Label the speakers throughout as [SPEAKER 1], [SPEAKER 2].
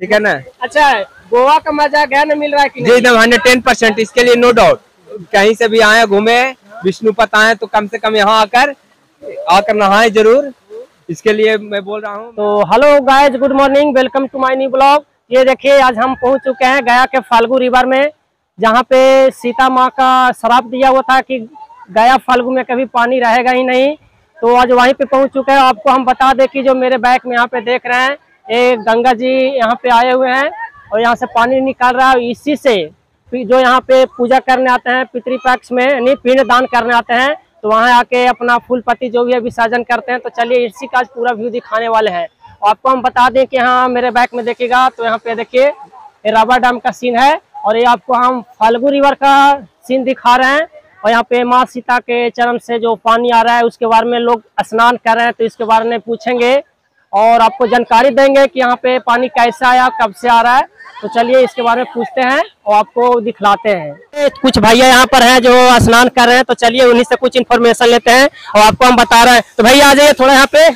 [SPEAKER 1] ठीक है ना?
[SPEAKER 2] अच्छा गोवा का मज़ा गया ना मिल रहा है कि
[SPEAKER 1] जी एकदम हंड्रेड टेन परसेंट इसके लिए नो डाउट कहीं से भी आए घूमे विष्णुपत आए तो कम से कम यहाँ आकर आकर नहाए ज़रूर। इसके लिए मैं बोल रहा हूँ।
[SPEAKER 2] तो hello guys good morning welcome to my new blog ये देखिए आज हम पहुँच चुके हैं गया के फाल्गु रिवर में जहाँ पे सीता माँ का श्राप दिया हुआ था कि गया फाल्गु में कभी पानी रहेगा ही नहीं। तो आज वहीं पे पहुँच चुके हैं। आपको हम बता दें कि जो मेरे बैग में यहाँ पे देख रहे हैं ये गंगा जी यहाँ पे आए हुए हैं और यहाँ से पानी निकाल रहा है। इसी से जो यहाँ पे पूजा करने आते हैं, पितृपक्ष में, यानी पिंड दान करने आते हैं तो वहाँ आके अपना फूल पत्ती जो भी है विसर्जन करते हैं। तो चलिए इसी का पूरा व्यू दिखाने वाले हैं। और आपको हम बता दें कि यहाँ मेरे बैग में देखिएगा तो यहाँ पे देखिए राबा डैम का सीन है और ये आपको हम फाल्गु रिवर का सीन दिखा रहे हैं। और यहाँ पे माँ सीता के चरण से जो पानी आ रहा है, उसके बारे में लोग स्नान कर रहे हैं तो इसके बारे में पूछेंगे। और आपको जानकारी देंगे कि यहाँ पे पानी कैसे आया कब से आ रहा है। तो चलिए इसके बारे में पूछते हैं और आपको दिखलाते हैं। कुछ भैया यहाँ पर हैं जो स्नान कर रहे हैं तो चलिए उन्हीं से कुछ इन्फॉर्मेशन लेते हैं और आपको हम बता रहे हैं। तो भैया आ जाइए थोड़ा यहाँ पे।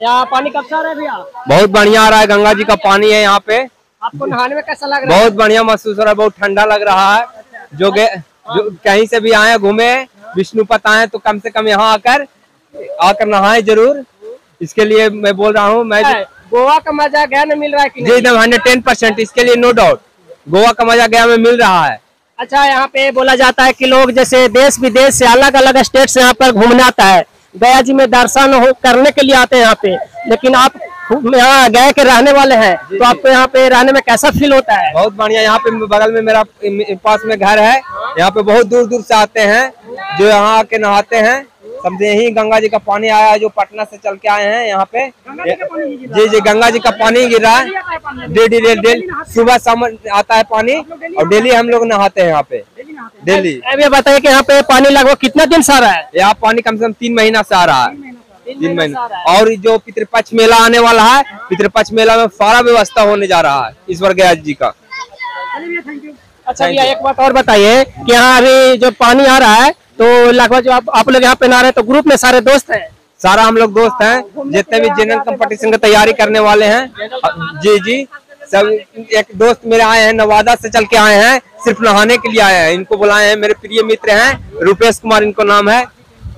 [SPEAKER 2] यहाँ पानी कब से आ रहा है भैया?
[SPEAKER 1] बहुत बढ़िया आ रहा है गंगा जी का पानी है यहाँ पे।
[SPEAKER 2] आपको नहाने में कैसा लग रहा है?
[SPEAKER 1] बहुत बढ़िया महसूस हो रहा है बहुत ठंडा लग रहा है। जो जो कहीं से भी आए घूमे विष्णुपत आए तो कम से कम यहाँ आकर आकर नहाए ज़रूर। इसके लिए मैं बोल रहा हूँ मैं
[SPEAKER 2] गोवा का मज़ा गया न मिल रहा है कि
[SPEAKER 1] जी
[SPEAKER 2] नहीं?
[SPEAKER 1] एकदम हंड्रेड टेन परसेंट इसके लिए नो डाउट गोवा का मज़ा गया में मिल रहा है।
[SPEAKER 2] अच्छा यहाँ पे बोला जाता है कि लोग जैसे देश विदेश से अलग अलग स्टेट से यहाँ पर घूमने आता है। गया जी में दर्शन हो करने के लिए आते हैं यहाँ पे। लेकिन आप यहाँ गया के रहने वाले हैं तो आपको यहाँ पे रहने में कैसा फील होता है?
[SPEAKER 1] बहुत बढ़िया यहाँ पे बगल में मेरा पास में घर है। यहाँ पे बहुत दूर दूर से आते हैं जो यहाँ आके नहाते हैं। समझे यही गंगा जी का पानी आया है जो पटना से चल के आए हैं यहाँ पे। जी जी गंगा जी का पानी गिर रहा है। डेली डेली सुबह शाम आता है पानी और डेली हम लोग नहाते हैं यहाँ पे। डेली
[SPEAKER 2] अब ये बताइए कि यहाँ पे पानी लगभग कितना दिन से आ रहा है?
[SPEAKER 1] यहाँ पानी कम से कम तीन महीना से आ रहा है। तीन
[SPEAKER 2] महीने
[SPEAKER 1] महीना और जो पितृपक्ष मेला आने वाला है पितृपक्ष मेला में सारा व्यवस्था होने जा रहा है ईश्वर गया जी का।
[SPEAKER 2] अच्छा भैया एक बात और बताइए कि यहाँ अभी जो पानी आ रहा है तो लगभग जो आप, आप लोग यहाँ पे नहा रहे हैं तो ग्रुप में सारे दोस्त हैं।
[SPEAKER 1] सारा हम लोग दोस्त हैं जितने भी जनरल कंपटीशन की तैयारी करने वाले हैं। जी जी। सब एक दोस्त मेरे आए हैं नवादा से चल के आए हैं सिर्फ़ नहाने के लिए आए हैं। इनको बुलाए हैं मेरे प्रिय मित्र हैं रूपेश कुमार इनको नाम है।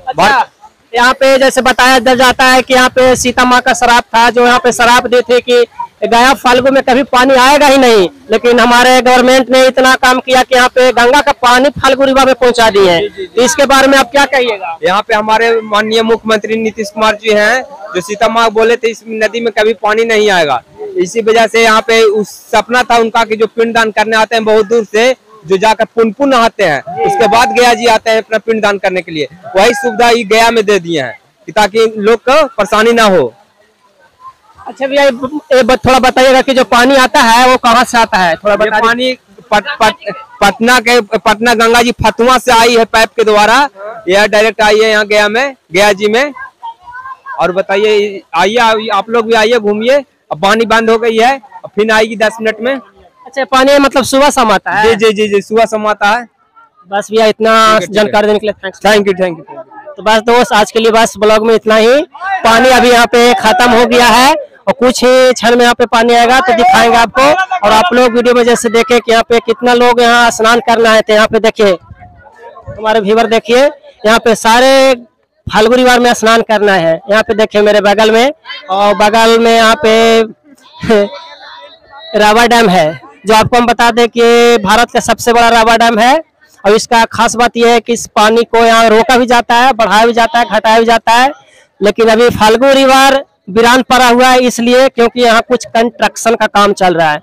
[SPEAKER 2] अच्छा यहाँ पे जैसे बताया जाता है कि यहाँ पे सीता माँ का शराब था जो यहाँ पे शराब दी थी कि गया फाल्गु में कभी पानी आएगा ही नहीं लेकिन हमारे गवर्नमेंट ने इतना काम किया कि यहाँ पे गंगा का पानी फाल्गु रिवा में पहुँचा दिए हैं। तो इसके बारे में आप क्या कहिएगा?
[SPEAKER 1] यहाँ पे हमारे माननीय मुख्यमंत्री नीतीश कुमार जी हैं जो सीता माँ बोले थे इस नदी में कभी पानी नहीं आएगा। इसी वजह से यहाँ पे उस सपना था उनका की जो पिंडदान करने आते हैं बहुत दूर से जो जाकर पुन पुन नहाते हैं उसके बाद गया जी आते हैं अपना पिंडदान करने के लिए। वही सुविधा गया में दे दिए हैं ताकि लोग को परेशानी ना हो।
[SPEAKER 2] अच्छा भैया ये- थोड़ा बताइएगा कि जो पानी आता है वो कहाँ से आता है? थोड़ा बता
[SPEAKER 1] पानी पट, पट, पटना के पटना गंगा जी फतुआ से आई है पाइप के द्वारा। यह डायरेक्ट आई है यहाँ गया में गया जी में। और बताइए आइए आप लोग भी आइए घूमिए। अब पानी बंद हो गई है अब फिर आएगी दस मिनट में।
[SPEAKER 2] अच्छा पानी मतलब सुबह शाम आता है?
[SPEAKER 1] जी जी जी जी सुबह समाता है।
[SPEAKER 2] बस भैया इतना। जानकारी देने के लिए
[SPEAKER 1] थैंक यू थैंक यू
[SPEAKER 2] तो बस दोस्त आज के लिए बस ब्लॉग में इतना ही। पानी अभी यहाँ पे खत्म हो गया है। और कुछ ही क्षण में यहाँ पे पानी आएगा तो दिखाएँगे आपको। और आप लोग वीडियो में जैसे देखे कि यहाँ पे कितना लोग यहाँ स्नान करने आए थे, यहाँ पे देखिए। हमारे व्यूवर देखिए, यहाँ पे सारे फाल्गु रिवर में स्नान करना है। यहाँ पे देखिए मेरे बगल में, और बगल में यहाँ पे रावा डैम है, जो आपको हम बता दें कि भारत का सबसे बड़ा रावा डैम है। और इसका खास बात यह है कि इस पानी को यहाँ रोका भी जाता है, बढ़ाया भी जाता है, घटाया भी जाता है। लेकिन अभी फाल्गु रिवर वीरान पड़ा हुआ है इसलिए क्योंकि यहाँ कुछ कंस्ट्रक्शन का काम चल रहा है।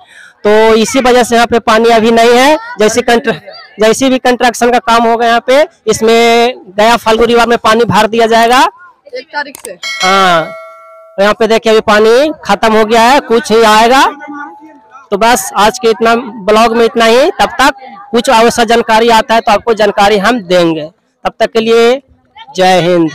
[SPEAKER 2] तो इसी वजह से यहाँ पे पानी अभी नहीं है। जैसे कंट्र जैसे भी कंस्ट्रक्शन का काम होगा यहाँ पे इसमें गया फाल्गु रिवर में पानी भर दिया जाएगा।
[SPEAKER 3] एक तारीख से।
[SPEAKER 2] हाँ। तो यहाँ पे देखिए अभी पानी खत्म हो गया है कुछ ही आएगा। तो बस आज के इतना ब्लॉग में इतना ही। तब तक कुछ आवश्यक जानकारी आता है तो आपको जानकारी हम देंगे। तब तक के लिए जय हिंद।